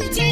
Waiting.